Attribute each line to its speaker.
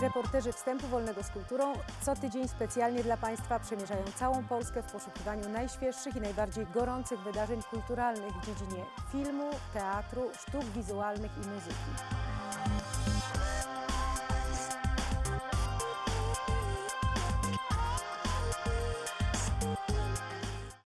Speaker 1: Reporterzy Wstępu Wolnego z Kulturą co tydzień specjalnie dla Państwa przemierzają całą Polskę w poszukiwaniu najświeższych i najbardziej gorących wydarzeń kulturalnych w dziedzinie filmu, teatru, sztuk wizualnych i muzyki.